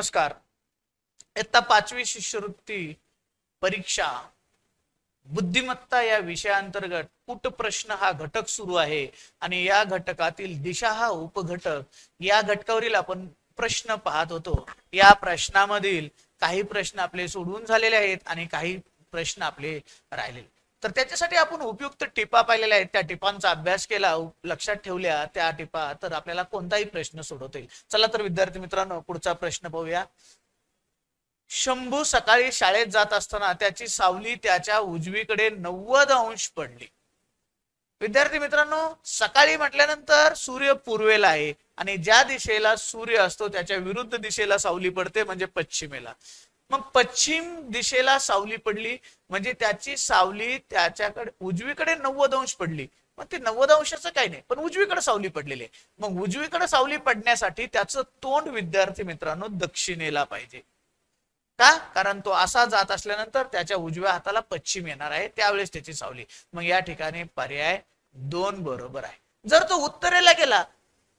नमस्कार. इयत्ता पाचवी शिष्यवृत्ती परीक्षा. बुद्धिमत्ता या विषयाअंतर्गत कुट प्रश्न हा घटक सुरू आहे आणि या घटकातील दिशा हा उपघटक. या घटकावरील आपण प्रश्न पाहत होतो. या प्रश्नामधील काही प्रश्न आपले सोडवून झालेले आहेत आणि काही प्रश्न आपले राहिलेले. तर त्याच्यासाठी आपण उपयुक्त टिपा पाहिलेल्या आहेत. त्या टिपांचा अभ्यास केला लक्षात ठेवल्या त्या टिपा तर आपल्याला कोणताही प्रश्न सोडवता येईल. चला तर विद्यार्थी मित्रांनो पुढचा प्रश्न पाहूया. शंभू सकाळी शाळेत जात असताना त्याची सावली त्याच्या उजवीकडे नव्वद अंश पडली. विद्यार्थी मित्रांनो सकाळी म्हटल्यानंतर सूर्य पूर्वेला आहे आणि ज्या दिशेला सूर्य असतो त्याच्या विरुद्ध दिशेला सावली पडते म्हणजे पश्चिमेला. मग पश्चिम दिशेला सावली पडली म्हणजे त्याची सावली त्याच्याकडे उजवीकडे नव्वद अंश पडली. मग ते नव्वद अंशाचं काही नाही पण उजवीकडे सावली पडलेली आहे. मग उजवीकडे सावली पडण्यासाठी त्याचं तोंड विद्यार्थी मित्रांनो दक्षिणेला पाहिजे. का? कारण तो असा जात असल्यानंतर त्याच्या उजव्या हाताला पश्चिम येणार आहे त्यावेळेस त्याची सावली. मग या ठिकाणी पर्याय दोन बरोबर आहे. जर तो उत्तरेला गेला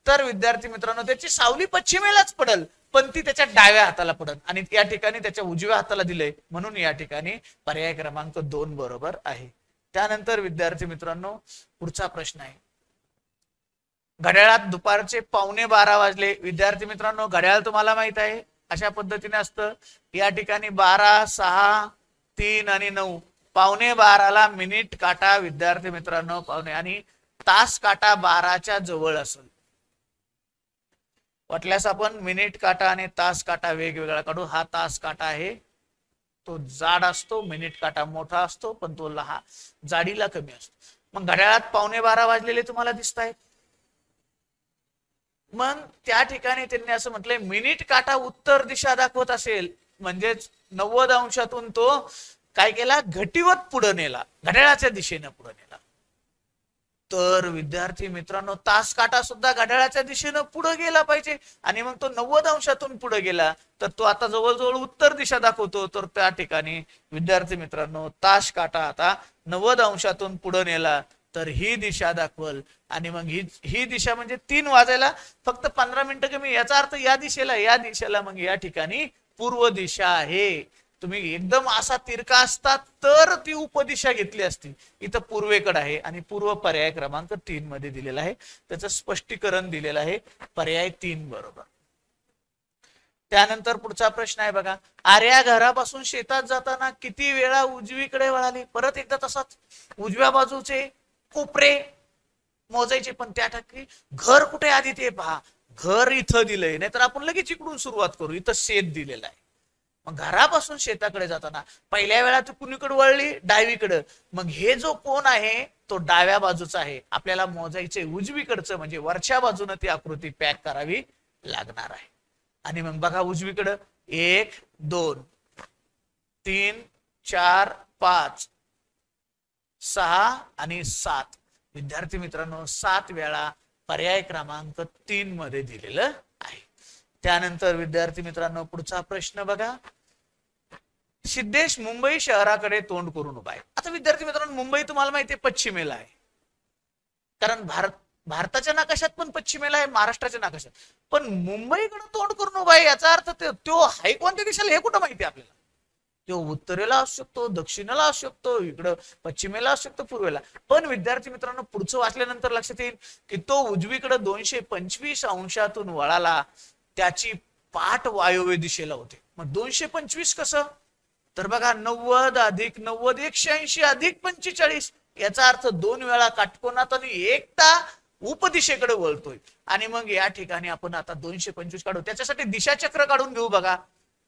तर विद्यार्थी मित्रांनो त्याची सावली पश्चिमेलाच पडल पण ती त्याच्या डाव्या हाताला पडल. आणि या ठिकाणी त्याच्या उजव्या हाताला दिले म्हणून या ठिकाणी पर्याय क्रमांक दोन बरोबर आहे. त्यानंतर विद्यार्थी मित्रांनो पुढचा प्रश्न आहे. घड्याळात दुपारचे पावणे बारा वाजले. विद्यार्थी मित्रांनो घड्याळ तुम्हाला माहीत आहे. अशा पद्धतीने असतं. या ठिकाणी बारा सहा तीन आणि नऊ. पावणे बाराला मिनिट काटा विद्यार्थी मित्रांनो पावणे आणि तास काटा बाराच्या जवळ असेल. वाटल्यास आपण मिनिट काटा आणि तास काटा वेगवेगळा काढू. हा तास काटा आहे. तो जाड असतो मिनिट काटा मोठा असतो पण तो लहान जाडीला कमी असतो. मग घड्याळात पावणे बारा वाजलेले तुम्हाला दिसत आहेत मग त्या ठिकाणी त्यांनी असं म्हटलंय मिनिट काटा उत्तर दिशा दाखवत असेल. म्हणजेच नव्वद अंशातून तो काय केला? घटीवत पुढे नेला. घड्याळाच्या दिशेनं पुढे नेला. तर विद्यार्थी मित्रांनो तास काटा सुद्धा घड्याळाच्या दिशेनं पुढे गेला पाहिजे. आणि मग तो नव्वद अंशातून पुढे गेला तर तो आता जवळजवळ उत्तर दिशा दाखवतो. तर त्या ठिकाणी विद्यार्थी मित्रांनो तास काटा आता नव्वद अंशातून पुढे नेला तर ही दिशा दाखवल. आणि मग ही ही दिशा म्हणजे तीन वाजायला फक्त पंधरा मिनिटं कमी. याचा अर्थ या दिशेला या दिशेला मग या ठिकाणी पूर्व दिशा आहे. तुम्ही एकदम असा तिरका असता तर ती उपदिशा घेतली असती. इथं पूर्वेकडे आहे आणि पूर्व पर्याय क्रमांक तीन मध्ये दिलेला आहे. त्याचं स्पष्टीकरण दिलेलं आहे पर्याय तीन बरोबर. त्यानंतर पुढचा प्रश्न आहे बघा. आर्या घरापासून शेतात जाताना किती वेळा उजवीकडे वळाली? परत एकदा तसाच. उजव्या बाजूचे कोपरे मोजायचे पण त्या ठिकाणी घर कुठे आधी ते पहा. घर इथं दिलंय. नाहीतर आपण लगेच इकडून सुरुवात करू. इथं शेत दिलेलं आहे. मग घरापासून शेताकडे जाताना पहिल्या वेळा तू कुणीकडे वळली? डावीकडं. मग हे जो कोण आहे तो डाव्या बाजूचा आहे. आपल्याला मोजायचे उजवीकडचं म्हणजे वरच्या बाजूनं ती आकृती पॅक करावी लागणार आहे. आणि मग बघा उजवीकडं. एक दोन तीन चार पाच सहा आणि सात. विद्यार्थी मित्रांनो सात वेळा पर्याय क्रमांक तीन मध्ये दिलेलं त्यानंतर विद्यार्थी मित्रांनो पुढचा प्रश्न बघा. सिद्धेश मुंबई शहराकडे तोंड करून उभा आहे. आता विद्यार्थी मित्रांनो मुंबई तुम्हाला माहिती आहे पश्चिमेला आहे. कारण भारत भारताच्या नाकाशात पण पश्चिमेला आहे महाराष्ट्राच्या नाकाशात. पण मुंबईकडे तोंड करून उभा आहे याचा अर्थ तो हाय कोणत्या दिशेला हे कुठं माहिती आहे आपल्याला? तो उत्तरेला असू शकतो दक्षिणेला असू शकतो इकडं पश्चिमेला असू शकतो पूर्वेला. पण विद्यार्थी मित्रांनो पुढचं वाचल्यानंतर लक्षात येईल की तो उजवीकडे दोनशे पंचवीस अंशातून वळाला. त्याची पाठ वायव्य दिशेला होते. मग दोनशे पंचवीस कसं? तर बघा नव्वद अधिक नव्वद एकशे ऐंशी अधिक पंचेचाळीस. याचा अर्थ दोन वेळा काटकोनात आणि एकटा उपदिशेकडे वळतोय. आणि मग या ठिकाणी आपण आता दोनशे पंचवीस काढू. त्याच्यासाठी दिशाचक्र काढून घेऊ बघा.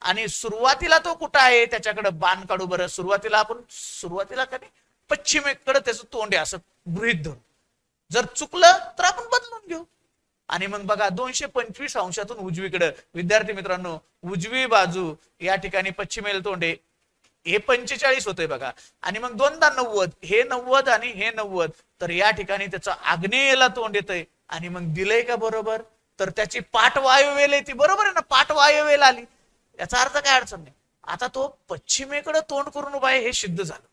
आणि सुरुवातीला तो कुठं आहे? त्याच्याकडे बाण काढू बरं. सुरुवातीला आपण सुरुवातीला कधी? पश्चिमेकडे त्याचं तोंड आहे असं गृहित धरू. जर चुकलं तर आपण बदलून घेऊ. आणि मग बघा दोनशे पंचवीस अंशातून उजवीकडे. विद्यार्थी मित्रांनो उजवी बाजू या ठिकाणी पश्चिमेला तोंड आहे हे पंचेचाळीस होतंय बघा. आणि मग दोनदा नव्वद हे नव्वद आणि हे नव्वद. तर या ठिकाणी त्याचं आग्नेयला तोंड येतंय. आणि मग दिलंय का बरोबर? तर त्याची पाठ येते बरोबर आहे ना? पाठवायुवेल आली. याचा अर्थ काय अडचण नाही. आता तो पश्चिमेकडे तोंड करून उभा आहे हे सिद्ध झालं.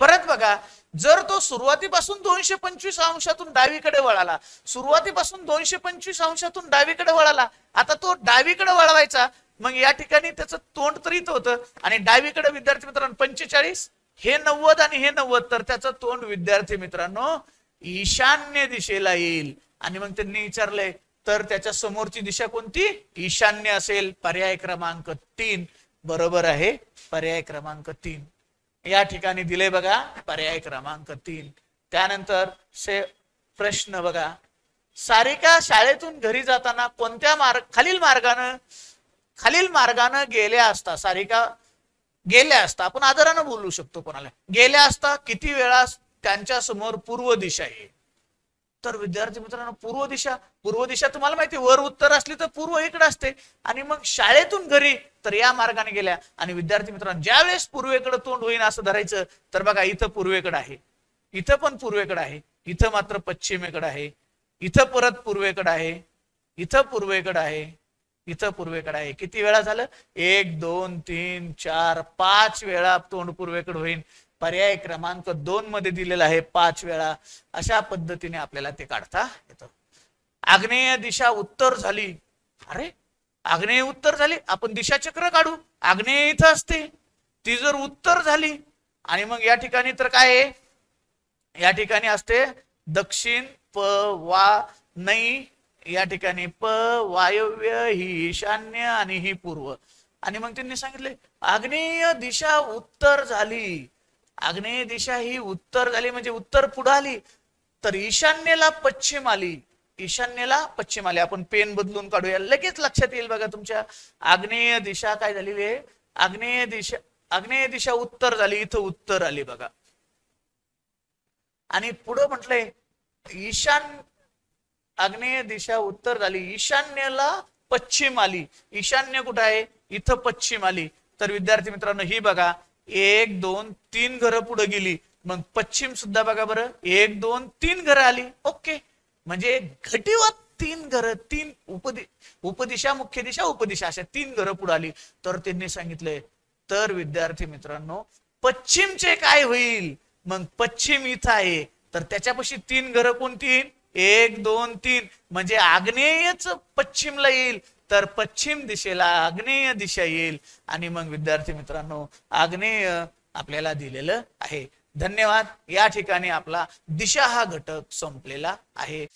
परत बघा जर तो सुरुवातीपासून दोनशे पंचवीस अंशातून डावीकडे वळाला सुरुवातीपासून दोनशे पंचवीस अंशातून डावीकडे वळाला आता तो डावीकडे वळवायचा मग या ठिकाणी त्याचं तोंड तर इथं होतं आणि डावीकडे विद्यार्थी मित्रांनो पंचेचाळीस हे नव्वद आणि हे नव्वद तर त्याचं तोंड विद्यार्थी मित्रांनो ईशान्य दिशेला येईल. आणि मग त्यांनी विचारलंय तर त्याच्या समोरची दिशा कोणती? ईशान्य असेल. पर्याय क्रमांक तीन. बरोबर आहे? पर्याय क्रमांक तीन. या ठिकाणी दिले बघा पर्याय क्रमांक तीन. त्यानंतर से प्रश्न बघा. सारिका शाळेतून घरी जाताना कोणत्या मार्ग खालील मार्गानं खालील मार्गानं गेल्या असता सारिका गेल्या असता आपण आदरानं बोलू शकतो कोणाला. गेल्या असता किती वेळा त्यांच्यासमोर पूर्व दिशा येईल? तर विद्यार्थी मित्रांनो पूर्व दिशा पूर्व दिशा तुम्हाला माहिती वर उत्तर असली तर पूर्व इकडे असते. आणि मग शाळेतून घरी तर या मार्गाने गेल्या. आणि विद्यार्थी मित्रांनो ज्या वेळेस पूर्वेकडे तोंड होईन असं धरायचं तर बघा इथं पूर्वेकडे आहे. इथं पण पूर्वेकडे आहे. इथं मात्र पश्चिमेकडे आहे. इथं परत पूर्वेकडे आहे. इथं पूर्वेकडे आहे. इथं पूर्वेकडे आहे. किती वेळा झालं? एक दोन तीन चार पाच वेळा तोंड पूर्वेकडे होईल पर्याय क्रमांक दोन मध्ये दिलेला आहे पाच वेळा. अशा पद्धतीने आपल्याला ते काढता येतं. आग्नेय दिशा उत्तर झाली. अरे आग्नेय उत्तर झाली. आपण दिशा चक्र काढू. आग्नेय इथं असते. ती जर उत्तर झाली आणि मग या ठिकाणी तर काय आहे? या ठिकाणी असते दक्षिण प वा नई या ठिकाणी प वायव्य ही ईशान्य आणि ही पूर्व. आणि मग त्यांनी सांगितले आग्नेय दिशा उत्तर झाली. आग्नेय दिशा ही उत्तर झाली म्हणजे उत्तर पुढे आली तर ईशान्येला पश्चिम आली. ईशान्येला पश्चिम आली. आपण पेन बदलून काढूया. लगेच लक्षात येईल बघा तुमच्या. आग्नेय दिशा काय झालेली आहे आग्नेय दिशा आग्नेय दिशा उत्तर झाली इथं उत्तर आली बघा. आणि पुढं म्हटलंय ईशान आग्नेय दिशा उत्तर झाली. ईशान्येला पश्चिम आली. ईशान्य कुठं आहे? इथं पश्चिम आली. तर विद्यार्थी मित्रांनो ही बघा. एक दोन तीन घरं पुढे गेली. मग पश्चिम सुद्धा बघा बरं. एक दोन तीन घरं आली. ओके. म्हणजे घटीवर तीन घरं तीन उपदि उपदिशा मुख्य दिशा उपदिशा अशा तीन घरं पुढे आली. तर त्यांनी सांगितलंय तर विद्यार्थी मित्रांनो पश्चिमचे काय होईल? मग पश्चिम इथं आहे. तर त्याच्यापाशी तीन घरं कोणती? एक दोन तीन. म्हणजे आग्नेयच पश्चिमला येईल. तर पश्चिम दिशेला आग्नेय दिशा येईल. आणि मग विद्यार्थी मित्रांनो आग्नेय आपल्याला दिलेलं आहे. धन्यवाद. या ठिकाणी आपला दिशा हा घटक संपलेला आहे.